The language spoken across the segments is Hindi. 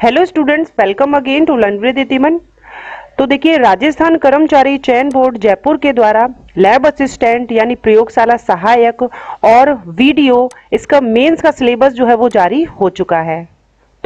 Hello students welcome again to लनवेदिमन तो देखिए, राजस्थान कर्मचारी चयन बोर्ड जयपुर के द्वारा लैब असिस्टेंट यानी प्रयोगशाला सहायक और वीडियो, इसका मेंस का सिलेबस जो है वो जारी हो चुका है।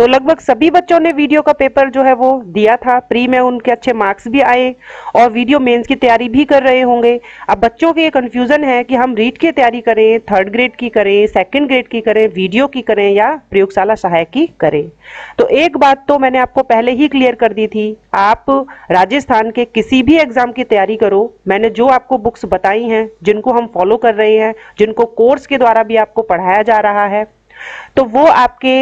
तो लगभग सभी बच्चों ने वीडियो का पेपर जो है वो दिया था। प्री में उनके अच्छे मार्क्स भी आए और वीडियो मेंस की तैयारी भी कर रहे होंगे। अब बच्चों के ये कंफ्यूजन है कि हम रीड की तैयारी करें थर्ड ग्रेड की करें सेकंड ग्रेड की करें वीडियो की करें या प्रयोगशाला सहायक की करें। तो एक बात तो मैंने आपको पहले ही क्लियर कर दी थी। आप राजस्थान के किसी भी एग्ज़ाम की तैयारी करो। मैंने जो आपको बुक्स बताई हैं, जिनको हम फॉलो कर रहे हैं, जिनको कोर्स के द्वारा भी आपको पढ़ाया जा रहा है तो वो आपके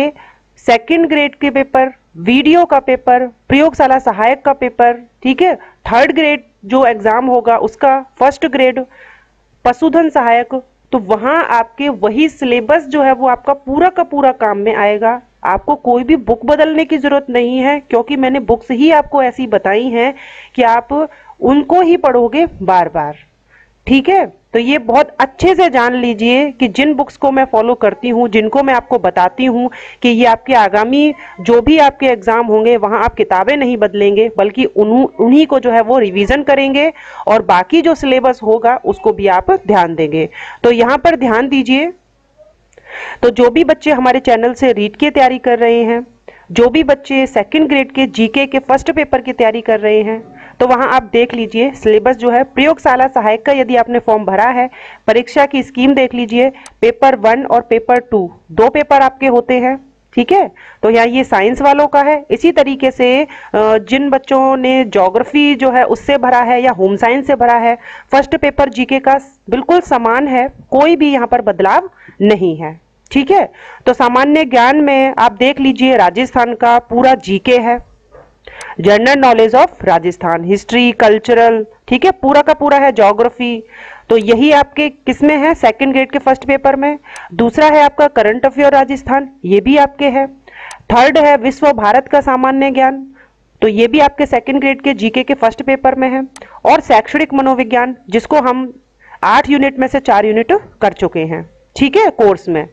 सेकंड ग्रेड के पेपर वीडियो का पेपर प्रयोगशाला सहायक का पेपर ठीक है? थर्ड ग्रेड जो एग्ज़ाम होगा, उसका फ़र्स्ट ग्रेड पशुधन सहायक तो वहाँ आपके वही सिलेबस जो है, वो आपका पूरा का पूरा काम में आएगा। आपको कोई भी बुक बदलने की ज़रूरत नहीं है, क्योंकि मैंने बुक्स ही आपको ऐसी बताई हैं कि आप उनको ही पढ़ोगे बार बार ठीक है? तो ये बहुत अच्छे से जान लीजिए कि जिन बुक्स को मैं फॉलो करती हूँ, जिनको मैं आपको बताती हूँ कि ये आपके आगामी, जो भी आपके एग्ज़ाम होंगे, वहाँ आप किताबें नहीं बदलेंगे, बल्कि उन्हीं को जो है वो रिवीजन करेंगे और बाकी जो सिलेबस होगा, उसको भी आप ध्यान देंगे। तो यहाँ पर ध्यान दीजिए। तो जो भी बच्चे हमारे चैनल से रीड की तैयारी कर रहे हैं, जो भी बच्चे सेकंड ग्रेड के जीके के फ़र्स्ट पेपर की तैयारी कर रहे हैं तो वहाँ आप देख लीजिए सिलेबस जो है, प्रयोगशाला सहायक का यदि आपने फॉर्म भरा है, परीक्षा की स्कीम देख लीजिए पेपर वन और पेपर टू दो पेपर आपके होते हैं, ठीक है? तो यहाँ ये साइंस वालों का है, इसी तरीके से जिन बच्चों ने ज्योग्राफी जो है, उससे भरा है या होम साइंस से भरा है फ़र्स्ट पेपर जीके का बिल्कुल समान है, कोई भी यहाँ पर बदलाव नहीं है, ठीक है? तो सामान्य ज्ञान में आप देख लीजिए, राजस्थान का पूरा जीके है। General knowledge of Rajasthan history cultural ठीक है? पूरा का पूरा है जोग्राफी तो यही आपके किसमें है? सेकंड ग्रेड के फ़र्स्ट पेपर में। दूसरा है आपका करंट अफेयर राजस्थान, ये भी आपके है। थर्ड है विश्व भारत का सामान्य ज्ञान तो ये भी आपके सेकंड ग्रेड के जीके के फ़र्स्ट पेपर में है। और शैक्षणिक मनोविज्ञान, जिसको हम आठ यूनिट में से चार यूनिट कर चुके हैं, ठीक है? कोर्स में।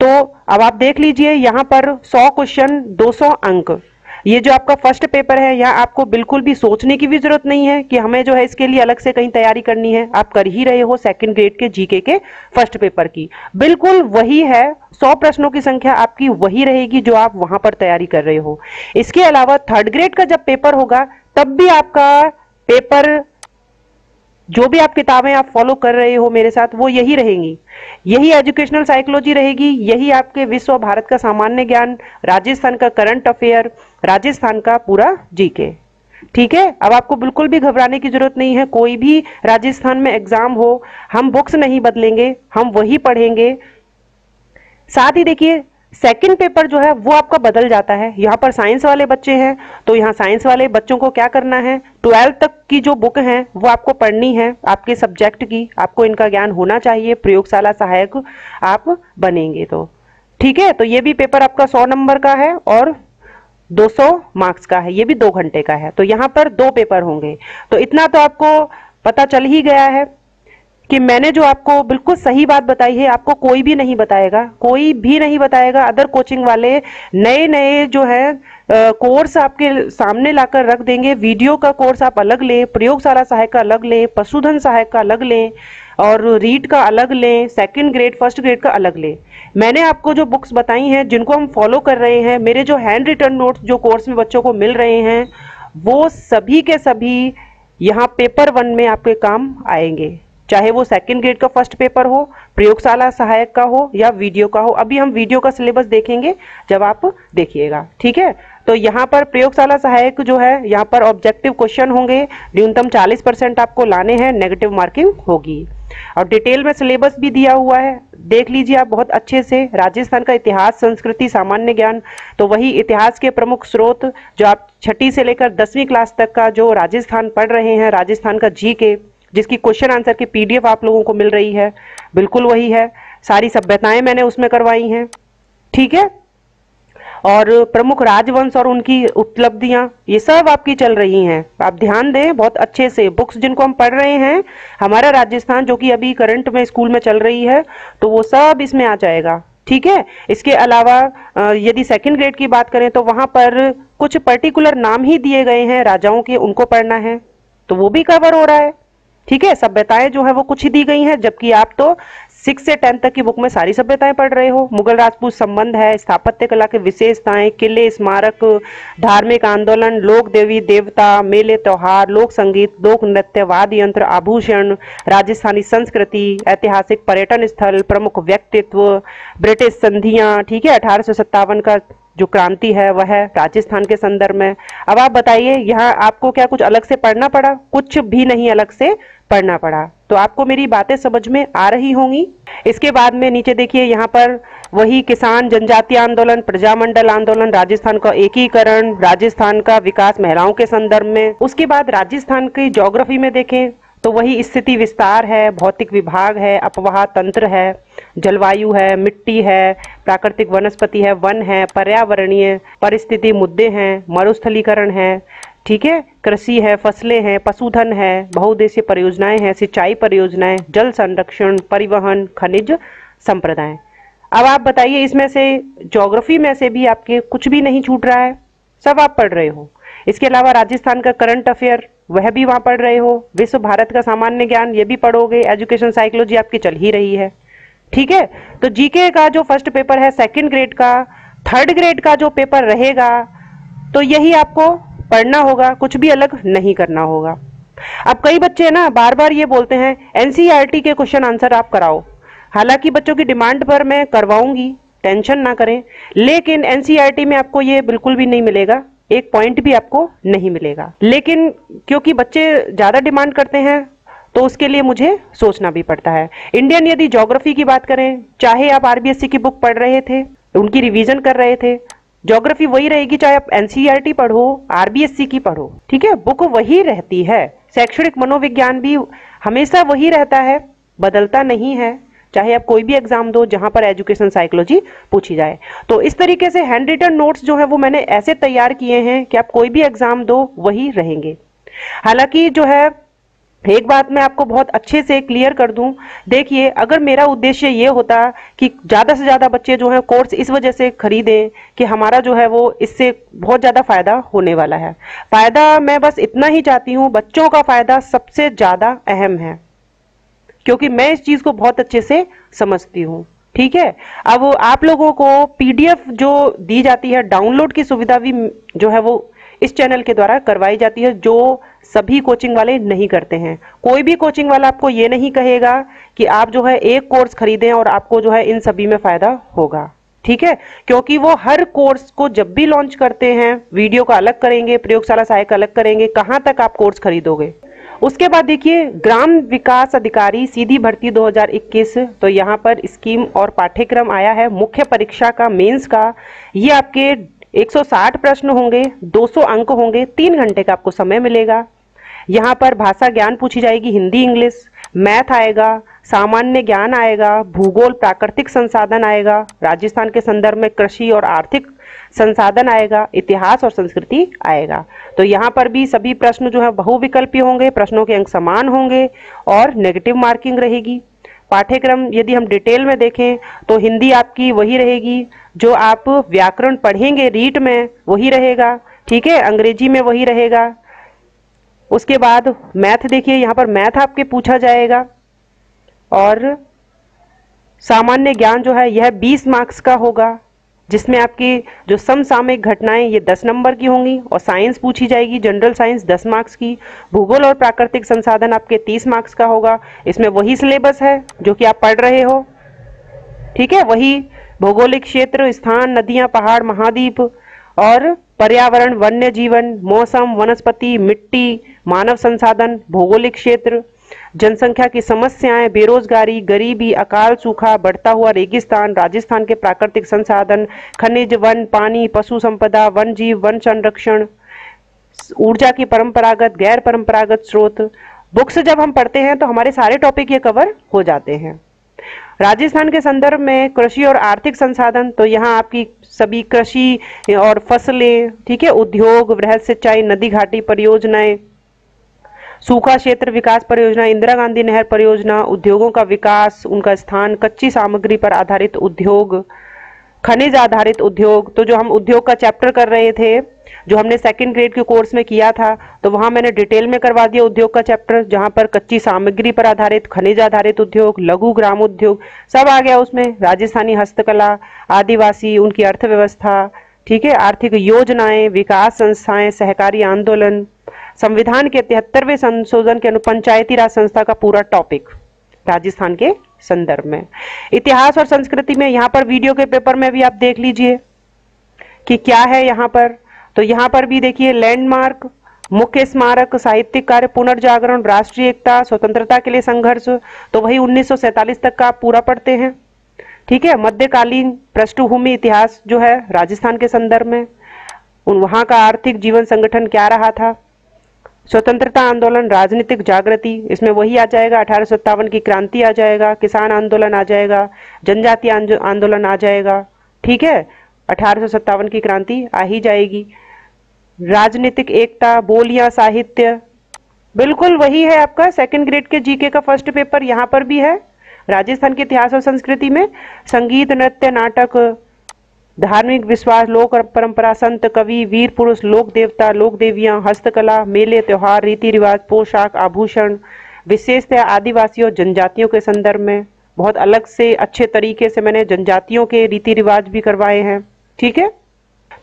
तो अब आप देख लीजिए, यहाँ पर 100 क्वेश्चन 200 अंक। ये जो आपका फ़र्स्ट पेपर है, यहाँ आपको बिल्कुल भी सोचने की भी ज़रूरत नहीं है कि हमें जो है इसके लिए अलग से कहीं तैयारी करनी है। आप कर ही रहे हो सेकंड ग्रेड के जीके के फ़र्स्ट पेपर की। बिल्कुल वही है, सौ प्रश्नों की संख्या आपकी वही रहेगी जो आप वहाँ पर तैयारी कर रहे हो। इसके अलावा थर्ड ग्रेड का जब पेपर होगा, तब भी आपका पेपर जो भी आप किताबें आप फॉलो कर रहे हो मेरे साथ, वो यही रहेंगी। यही एजुकेशनल साइकोलॉजी रहेगी, यही आपके विश्व भारत का सामान्य ज्ञान, राजस्थान का करंट अफेयर राजस्थान का पूरा जीके ठीक है? अब आपको बिल्कुल भी घबराने की ज़रूरत नहीं है, कोई भी राजस्थान में एग्ज़ाम हो, हम बुक्स नहीं बदलेंगे, हम वही पढ़ेंगे। साथ ही देखिए सेकंड पेपर जो है, वो आपका बदल जाता है। यहाँ पर साइंस वाले बच्चे हैं तो यहाँ साइंस वाले बच्चों को क्या करना है? ट्वेल्थ तक की जो बुक है, वो आपको पढ़नी है। आपके सब्जेक्ट की, आपको इनका ज्ञान होना चाहिए, प्रयोगशाला सहायक आप बनेंगे तो। ठीक है? तो ये भी पेपर आपका सौ नंबर का है और 200 मार्क्स का है। ये भी दो घंटे का है। तो यहाँ पर दो पेपर होंगे। तो इतना तो आपको पता चल ही गया है। कि मैंने जो आपको बिल्कुल सही बात बताई है, आपको कोई भी नहीं बताएगा, कोई भी नहीं बताएगा। अदर कोचिंग वाले नए नए जो है कोर्स आपके सामने लाकर रख देंगे। वीडियो का कोर्स आप अलग लें, प्रयोगशाला सहायक का अलग लें, पशुधन सहायक का अलग लें और रीड का अलग लें सेकंड ग्रेड फ़र्स्ट ग्रेड का अलग लें। मैंने आपको जो बुक्स बताई हैं, जिनको हम फॉलो कर रहे हैं, मेरे जो हैंड रिटर्न नोट्स जो कोर्स में बच्चों को मिल रहे हैं, वो सभी के सभी यहाँ पेपर वन में आपके काम आएँगे। चाहे वो सेकेंड ग्रेड का फ़र्स्ट पेपर हो, प्रयोगशाला सहायक का हो या वीडियो का हो, अभी हम वीडियो का सिलेबस देखेंगे, जब आप देखिएगा, ठीक है? तो यहाँ पर प्रयोगशाला सहायक जो है, यहाँ पर ऑब्जेक्टिव क्वेश्चन होंगे, न्यूनतम 40 परसेंट आपको लाने हैं नेगेटिव मार्किंग होगी। और डिटेल में सिलेबस भी दिया हुआ है, देख लीजिए आप बहुत अच्छे से, राजस्थान का इतिहास, संस्कृति, सामान्य ज्ञान तो वही इतिहास के प्रमुख स्रोत, जो आप छठी से लेकर दसवीं क्लास तक का जो राजस्थान पढ़ रहे हैं, राजस्थान का जी के जिसकी क्वेश्चन आंसर की पीडीएफ आप लोगों को मिल रही है। बिल्कुल वही है। सारी सभ्यताएँ मैंने उसमें करवाई हैं। ठीक है? और प्रमुख राजवंश और उनकी उपलब्धियाँ, ये सब आपकी चल रही हैं। आप ध्यान दें, बहुत अच्छे से बुक्स जिनको हम पढ़ रहे हैं, हमारा राजस्थान जो कि अभी करंट में स्कूल में चल रही है तो वो सब इसमें आ जाएगा। ठीक है? इसके अलावा यदि सेकंड ग्रेड की बात करें तो वहाँ पर कुछ पर्टिकुलर नाम ही दिए गए हैं राजाओं के, उनको पढ़ना है। तो वो भी कवर हो रहा है। ठीक है, सभ्यताएँ जो है वो कुछ ही दी गई हैं, जबकि आप तो सिक्स से टेंथ तक की बुक में सारी सभ्यताएँ पढ़ रहे हो। मुगल राजपूत संबंध है, स्थापत्य कला की विशेषताएँ किले, स्मारक, धार्मिक आंदोलन, लोक देवी, देवता, मेले, त्योहार, लोक संगीत, लोक नृत्य, वाद्य यंत्र, आभूषण, राजस्थानी संस्कृति, ऐतिहासिक पर्यटन स्थल, प्रमुख व्यक्तित्व, ब्रिटिश संधियाँ, ठीक है, अठारह का जो क्रांति है, वह है राजस्थान के संदर्भ में। अब आप बताइए, यहाँ आपको क्या कुछ अलग से पढ़ना पड़ा? कुछ भी नहीं अलग से पढ़ना पड़ा। तो आपको मेरी बातें समझ में आ रही होंगी। इसके बाद में नीचे देखिए, यहाँ पर वही किसान जनजातीय आंदोलन, प्रजामंडल आंदोलन, राजस्थान का एकीकरण, राजस्थान का विकास महिलाओं के संदर्भ में। उसके बाद राजस्थान की ज्योग्राफी में देखें तो वही स्थिति विस्तार है, भौतिक विभाग है, अपवाह तंत्र है। जलवायु है, मिट्टी है, प्राकृतिक वनस्पति है, वन है, पर्यावरणीय परिस्थिति, मुद्दे हैं, मरुस्थलीकरण है, ठीक है? कृषि है, फ़सलें हैं, पशुधन है, बहुउद्देशीय परियोजनाएँ हैं, सिंचाई परियोजनाएँ, जल संरक्षण, परिवहन, खनिज संप्रदाय। अब आप बताइए, इसमें से ज्योग्राफी में से भी आपके कुछ भी नहीं छूट रहा है? सब आप पढ़ रहे हो। इसके अलावा राजस्थान का करंट अफेयर वह भी वहाँ पढ़ रहे हो। विश्व भारत का सामान्य ज्ञान, ये भी पढ़ोगे। एजुकेशन साइकोलॉजी आपकी चल ही रही है। ठीक है? तो जीके का जो फ़र्स्ट पेपर है सेकंड ग्रेड का थर्ड ग्रेड का जो पेपर रहेगा तो यही आपको पढ़ना होगा, कुछ भी अलग नहीं करना होगा। अब कई बच्चे ना बार बार ये बोलते हैं एनसीईआरटी के क्वेश्चन आंसर आप कराओ। हालाँकि बच्चों की डिमांड पर मैं करवाऊँगी टेंशन ना करें, लेकिन एनसीईआरटी में आपको ये बिल्कुल भी नहीं मिलेगा, एक पॉइंट भी आपको नहीं मिलेगा। लेकिन क्योंकि बच्चे ज़्यादा डिमांड करते हैं तो उसके लिए मुझे सोचना भी पड़ता है। इंडियन यदि ज्योग्राफी की बात करें, चाहे आप आरबीएससी की बुक पढ़ रहे थे, उनकी रिवीजन कर रहे थे ज्योग्राफी वही रहेगी चाहे आप एनसीईआरटी पढ़ो आरबीएससी की पढ़ो, ठीक है? बुक वही रहती है। शैक्षणिक मनोविज्ञान भी हमेशा वही रहता है, बदलता नहीं है। चाहे आप कोई भी एग्ज़ाम दो, जहाँ पर एजुकेशन साइकोलॉजी पूछी जाए। तो इस तरीके से हैंड रिटन नोट्स जो है, वो मैंने ऐसे तैयार किए हैं कि आप कोई भी एग्ज़ाम दो, वही रहेंगे। हालाँकि जो है एक बात मैं आपको बहुत अच्छे से क्लियर कर दूँ। देखिए, अगर मेरा उद्देश्य ये होता कि ज़्यादा से ज़्यादा बच्चे जो है कोर्स इस वजह से खरीदें कि हमारा जो है वो इससे बहुत ज़्यादा फ़ायदा होने वाला है। फ़ायदा मैं बस इतना ही चाहती हूँ, बच्चों का फ़ायदा सबसे ज़्यादा अहम है। क्योंकि मैं इस चीज़ को बहुत अच्छे से समझती हूँ। ठीक है? अब आप लोगों को पीडीएफ जो दी जाती है, डाउनलोड की सुविधा भी जो है वो इस चैनल के द्वारा करवाई जाती है, जो सभी कोचिंग वाले नहीं करते हैं। कोई भी कोचिंग वाला आपको ये नहीं कहेगा कि आप जो है एक कोर्स खरीदें और आपको जो है इन सभी में फ़ायदा होगा। ठीक है? क्योंकि वो हर कोर्स को जब भी लॉन्च करते हैं वीडियो का अलग करेंगे, प्रयोगशाला सहायक अलग करेंगे, कहाँ तक आप कोर्स खरीदोगे? उसके बाद देखिए, ग्राम विकास अधिकारी सीधी भर्ती 2021 तो यहाँ पर स्कीम और पाठ्यक्रम आया है। मुख्य परीक्षा का, मेंस का, ये आपके 160 प्रश्न होंगे 200 अंक होंगे, तीन घंटे का आपको समय मिलेगा। यहाँ पर भाषा ज्ञान पूछी जाएगी, हिंदी, इंग्लिश, मैथ आएगा, सामान्य ज्ञान आएगा, भूगोल, प्राकृतिक संसाधन आएगा, राजस्थान के संदर्भ में कृषि और आर्थिक संसाधन आएगा, इतिहास और संस्कृति आएगा। तो यहाँ पर भी सभी प्रश्न जो है, बहुविकल्पी होंगे, प्रश्नों के अंक समान होंगे और नेगेटिव मार्किंग रहेगी। पाठ्यक्रम यदि हम डिटेल में देखें तो हिंदी आपकी वही रहेगी, जो आप व्याकरण पढ़ेंगे रीट में, वही रहेगा, ठीक है? अंग्रेज़ी में वही रहेगा। उसके बाद मैथ देखिए, यहाँ पर मैथ आपके पूछा जाएगा। और सामान्य ज्ञान जो है, यह 20 मार्क्स का होगा। जिसमें आपकी जो समसामयिक घटनाएँ, ये 10 नंबर की होंगी और साइंस पूछी जाएगी, जनरल साइंस 10 मार्क्स की। भूगोल और प्राकृतिक संसाधन आपके 30 मार्क्स का होगा। इसमें वही सिलेबस है जो कि आप पढ़ रहे हो। ठीक है? वही भौगोलिक क्षेत्र, स्थान, नदियाँ, पहाड़, महाद्वीप और पर्यावरण, वन्य जीवन, मौसम, वनस्पति, मिट्टी, मानव संसाधन, भौगोलिक क्षेत्र। जनसंख्या की समस्याएँ, बेरोजगारी, गरीबी, अकाल सूखा, बढ़ता हुआ रेगिस्तान, राजस्थान के प्राकृतिक संसाधन, खनिज, वन, पानी, पशु संपदा, वन जीव, वन संरक्षण, ऊर्जा की परंपरागत, गैर परंपरागत स्रोत। बुक्स जब हम पढ़ते हैं तो हमारे सारे टॉपिक ये कवर हो जाते हैं। राजस्थान के संदर्भ में कृषि और आर्थिक संसाधन तो यहाँ आपकी सभी कृषि और फ़सलें, ठीक है, उद्योग वृहद सिंचाई, नदी घाटी परियोजनाएँ सूखा क्षेत्र विकास परियोजना, इंदिरा गांधी नहर परियोजना, उद्योगों का विकास, उनका स्थान, कच्ची सामग्री पर आधारित उद्योग, खनिज आधारित उद्योग। तो जो हम उद्योग का चैप्टर कर रहे थे, जो हमने सेकंड ग्रेड के कोर्स में किया था तो वहाँ मैंने डिटेल में करवा दिया उद्योग का चैप्टर जहाँ पर कच्ची सामग्री पर आधारित, खनिज आधारित उद्योग, लघु ग्राम उद्योग, सब आ गया उसमें। राजस्थानी हस्तकला, आदिवासी, उनकी अर्थव्यवस्था, ठीक है, आर्थिक योजनाएँ, विकास संस्थाएँ, सहकारी आंदोलन संविधान के तिहत्तरवें संशोधन के अनुपंचायती राज संस्था का पूरा टॉपिक राजस्थान के संदर्भ में। इतिहास और संस्कृति में यहाँ पर वीडियो के पेपर में भी आप देख लीजिए कि क्या है यहाँ पर। तो यहाँ पर भी देखिए लैंडमार्क मुख्य स्मारक, साहित्यिक कार्य, पुनर्जागरण, राष्ट्रीय एकता, स्वतंत्रता के लिए संघर्ष। तो वही उन्नीस तक का आप पूरा पढ़ते हैं। ठीक है, मध्यकालीन पृष्ठभूमि इतिहास जो है राजस्थान के संदर्भ में। उन वहाँ का आर्थिक जीवन संगठन क्या रहा था? स्वतंत्रता आंदोलन, राजनीतिक जागृति, इसमें वही आ जाएगा, अठारह की क्रांति आ जाएगा, किसान आंदोलन आ जाएगा, जनजाति आंदोलन आ जाएगा, ठीक है? अठारह की क्रांति आ ही जाएगी। राजनीतिक एकता, बोलियाँ, साहित्य, बिल्कुल वही है आपका सेकंड ग्रेड के जीके का फ़र्स्ट पेपर यहाँ पर भी है, राजस्थान के इतिहास और संस्कृति में, संगीत, नृत्य, नाटक धार्मिक विश्वास, लोक परंपरा, संत, कवि, वीर, पुरुष, लोक देवता, लोक देवियाँ, हस्तकला, मेले, त्योहार, रीति रिवाज, पोशाक, आभूषण विशेषतः आदिवासियों, जनजातियों के संदर्भ में बहुत अलग से, अच्छे तरीके से मैंने जनजातियों के रीति रिवाज भी करवाए हैं। ठीक है?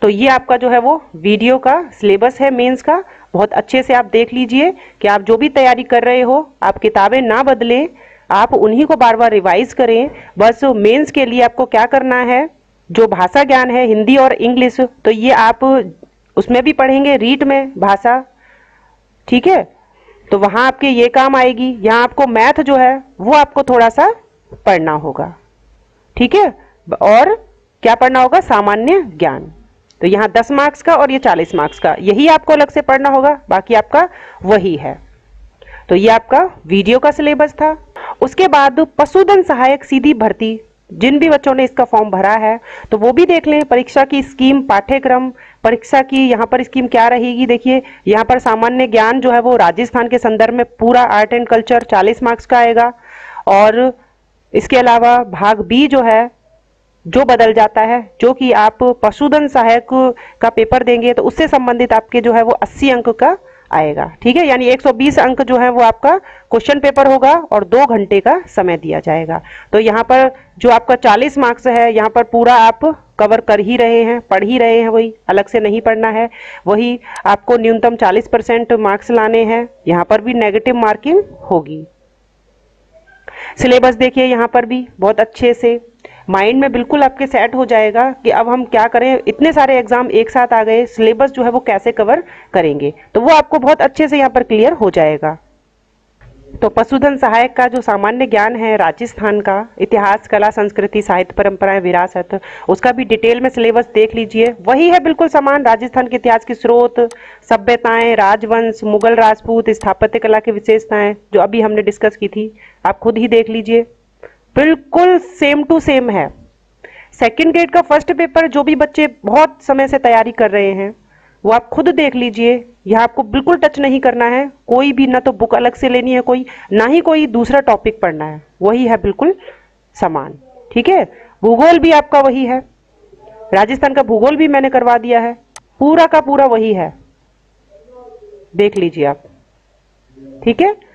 तो ये आपका जो है वो वीडियो का सिलेबस है, मेंस का। बहुत अच्छे से आप देख लीजिए कि आप जो भी तैयारी कर रहे हो, आप किताबें ना बदलें, आप उन्हीं को बार बार रिवाइज करें। बस मेंस के लिए आपको क्या करना है जो भाषा ज्ञान है, हिंदी और इंग्लिश तो ये आप उसमें भी पढ़ेंगे, रीट में भाषा। ठीक है? तो वहाँ आपके ये काम आएगी। यहाँ आपको मैथ जो है, वो आपको थोड़ा सा पढ़ना होगा। ठीक है? और क्या पढ़ना होगा? सामान्य ज्ञान। तो यहाँ दस मार्क्स का और ये चालीस मार्क्स का, यही आपको अलग से पढ़ना होगा। बाकी आपका वही है। तो ये आपका वीडियो का सिलेबस था। उसके बाद पशुधन सहायक सीधी भर्ती। जिन भी बच्चों ने इसका फॉर्म भरा है तो वो भी देख लें, परीक्षा की स्कीम, पाठ्यक्रम, परीक्षा की यहाँ पर स्कीम क्या रहेगी, देखिए, यहाँ पर सामान्य ज्ञान जो है वो राजस्थान के संदर्भ में पूरा आर्ट एंड कल्चर 40 मार्क्स का आएगा, और इसके अलावा भाग बी जो है, जो बदल जाता है, जो कि आप पशुधन सहायक का पेपर देंगे तो उससे संबंधित आपके जो है वो 80 अंक का आएगा। ठीक है? यानी 120 अंक जो है वो आपका क्वेश्चन पेपर होगा और दो घंटे का समय दिया जाएगा। तो यहाँ पर जो आपका 40 मार्क्स है, यहाँ पर पूरा आप कवर कर ही रहे हैं, पढ़ ही रहे हैं, वही अलग से नहीं पढ़ना है। वही आपको न्यूनतम 40 परसेंट मार्क्स लाने हैं, यहाँ पर भी नेगेटिव मार्किंग होगी। सिलेबस देखिए, यहाँ पर भी बहुत अच्छे से माइंड में बिल्कुल आपके सेट हो जाएगा कि अब हम क्या करें, इतने सारे एग्ज़ाम एक साथ आ गए, सिलेबस जो है वो कैसे कवर करेंगे? तो वो आपको बहुत अच्छे से यहाँ पर क्लियर हो जाएगा। तो पशुधन सहायक का जो सामान्य ज्ञान है, राजस्थान का, इतिहास, कला, संस्कृति, साहित्य, परंपराएँ, विरासत, उसका भी डिटेल में सिलेबस देख लीजिए। वही है बिल्कुल समान राजस्थान के इतिहास के स्रोत, सभ्यताएँ, राजवंश, मुगल राजपूत, स्थापत्य कला की विशेषताएँ, जो अभी हमने डिस्कस की थी। आप खुद ही देख लीजिए। बिल्कुल सेम टू सेम है। सेकेंड ग्रेड का फ़र्स्ट पेपर जो भी बच्चे बहुत समय से तैयारी कर रहे हैं, वो आप खुद देख लीजिए। यह आपको बिल्कुल टच नहीं करना है। कोई भी ना तो बुक अलग से लेनी है कोई, ना ही कोई दूसरा टॉपिक पढ़ना है। वही है बिल्कुल समान। ठीक है? भूगोल भी आपका वही है। राजस्थान का भूगोल भी मैंने करवा दिया है। पूरा का पूरा वही है। देख लीजिए आप। ठीक है?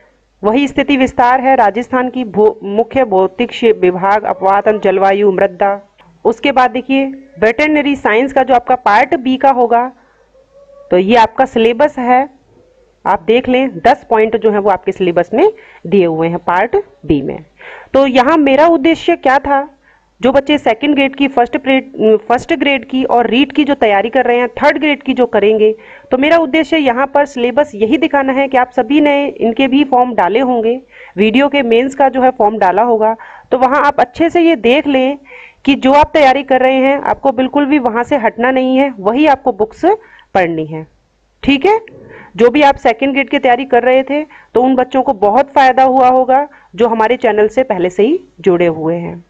वही स्थिति विस्तार है। राजस्थान की मुख्य भौतिक विभाग अपवातन जलवायु, मृदा। उसके बाद देखिए वेटरनरी साइंस का जो आपका पार्ट बी का होगा तो ये आपका सिलेबस है। आप देख लें, दस पॉइंट जो है वो आपके सिलेबस में दिए हुए हैं पार्ट बी में। तो यहाँ मेरा उद्देश्य क्या था? जो बच्चे सेकंड ग्रेड की फ़र्स्ट ग्रेड फ़र्स्ट ग्रेड की और रीड की जो तैयारी कर रहे हैं थर्ड ग्रेड की जो करेंगे तो मेरा उद्देश्य यहाँ पर सिलेबस यही दिखाना है कि आप सभी ने इनके भी फॉर्म डाले होंगे वीडियो के मेंस का जो है फॉर्म डाला होगा तो वहाँ आप अच्छे से ये देख लें कि जो आप तैयारी कर रहे हैं, आपको बिल्कुल भी वहाँ से हटना नहीं है, वही आपको बुक्स पढ़नी है। ठीक है? जो भी आप सेकेंड ग्रेड की तैयारी कर रहे थे तो उन बच्चों को बहुत फ़ायदा हुआ होगा, जो हमारे चैनल से पहले से ही जुड़े हुए हैं।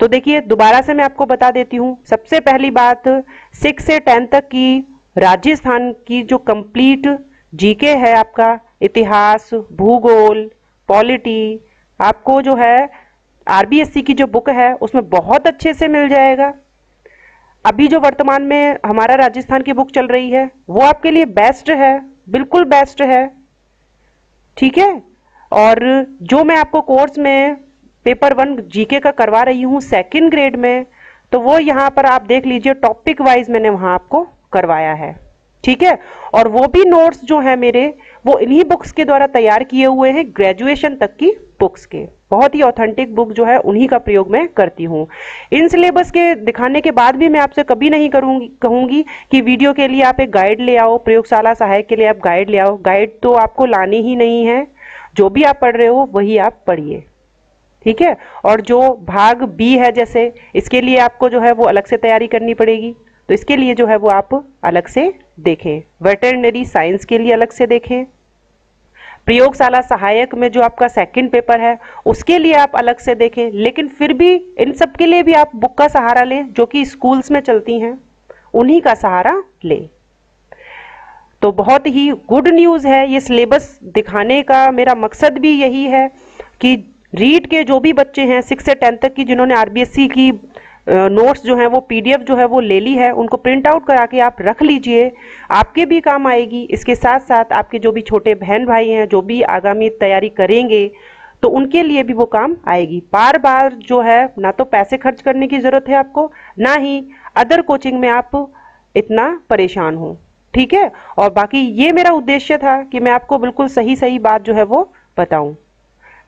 तो देखिए, दोबारा से मैं आपको बता देती हूँ, सबसे पहली बात सिक्स से टेन तक की राजस्थान की जो कंप्लीट जीके है आपका, इतिहास, भूगोल पॉलिटी आपको जो है आरबीएससी की जो बुक है, उसमें बहुत अच्छे से मिल जाएगा। अभी जो वर्तमान में हमारा राजस्थान की बुक चल रही है, वो आपके लिए बेस्ट है, बिल्कुल बेस्ट है। ठीक है? और जो मैं आपको कोर्स में पेपर वन जीके का करवा रही हूँ सेकंड ग्रेड में तो वो यहाँ पर आप देख लीजिए टॉपिक वाइज मैंने वहाँ आपको करवाया है। ठीक है? और वो भी नोट्स जो है मेरे, वो इन्हीं बुक्स के द्वारा तैयार किए हुए हैं ग्रेजुएशन तक की बुक्स के। बहुत ही ऑथेंटिक बुक जो है, उन्हीं का प्रयोग मैं करती हूँ। इन सिलेबस के दिखाने के बाद भी मैं आपसे कभी नहीं करूँगी, कहूँगी कि वीडियो के लिए आप एक गाइड ले आओ, प्रयोगशाला सहायक के लिए आप गाइड ले आओ। गाइड तो आपको लानी ही नहीं है। जो भी आप पढ़ रहे हो, वही आप पढ़िए। ठीक है? और जो भाग बी है जैसे, इसके लिए आपको जो है वो अलग से तैयारी करनी पड़ेगी। तो इसके लिए जो है वो आप अलग से देखें। वेटरनरी साइंस के लिए अलग से देखें। प्रयोगशाला सहायक में जो आपका सेकंड पेपर है, उसके लिए आप अलग से देखें। लेकिन फिर भी इन सब के लिए भी आप बुक का सहारा लें, जो कि स्कूल्स में चलती हैं। उन्हीं का सहारा लें। तो बहुत ही गुड न्यूज़ है। ये सिलेबस दिखाने का मेरा मकसद भी यही है कि रीड के जो भी बच्चे हैं सिक्स से टेंथ तक की, जिन्होंने आरबीएससी की नोट्स जो है, वो पीडीएफ जो है, वो ले ली है, उनको प्रिंट आउट करा के आप रख लीजिए। आपके भी काम आएगी। इसके साथ साथ आपके जो भी छोटे बहन भाई हैं, जो भी आगामी तैयारी करेंगे तो उनके लिए भी वो काम आएगी। बार बार जो है, ना तो पैसे खर्च करने की ज़रूरत है आपको, ना ही अदर कोचिंग में आप इतना परेशान हो। ठीक है? और बाकी ये मेरा उद्देश्य था कि मैं आपको बिल्कुल सही सही बात जो है, वो बताऊँ।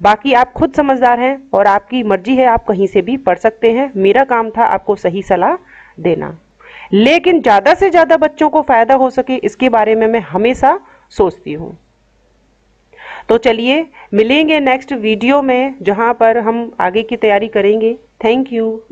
बाकी आप खुद समझदार हैं और आपकी मर्ज़ी है आप कहीं से भी पढ़ सकते हैं। मेरा काम था आपको सही सलाह देना। लेकिन ज़्यादा से ज़्यादा बच्चों को फ़ायदा हो सके इसके बारे में मैं हमेशा सोचती हूँ। तो चलिए, मिलेंगे नेक्स्ट वीडियो में, जहाँ पर हम आगे की तैयारी करेंगे। Thank you